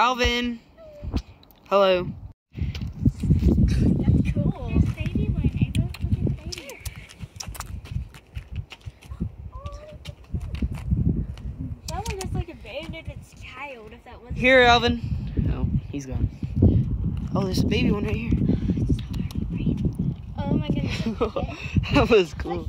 child Hello. that wasn't Here, Alvin. Oh, he's gone. Oh, there's a baby one right here. Oh my goodness. that was cool.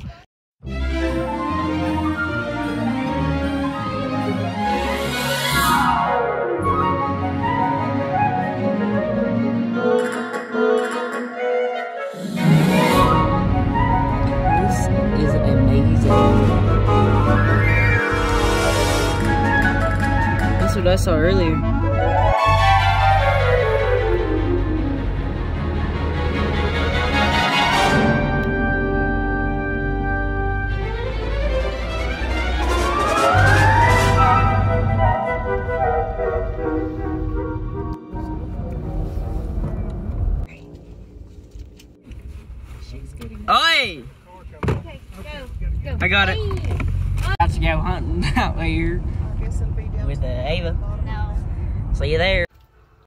That's what I saw earlier. Oi! Okay, go. Go. I got it. Hey. About to go hunting out here with uh, Ava. No. See you there.